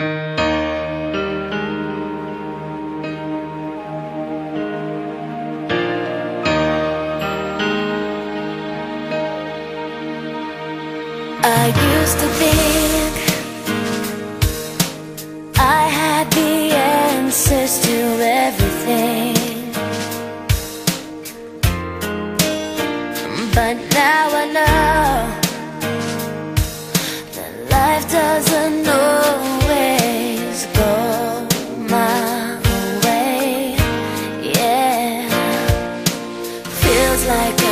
I used to think I had the answers to everything. But like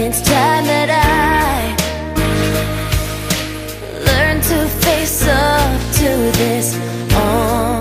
It's time that I learn to face up to this. Oh.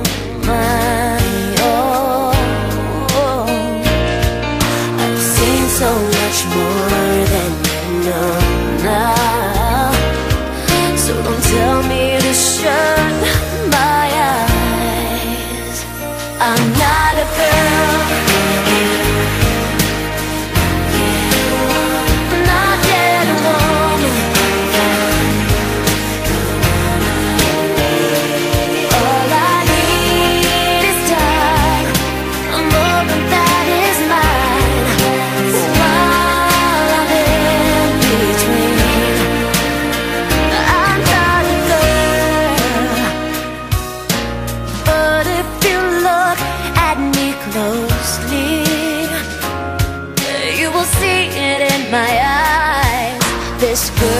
my eyes. This girl.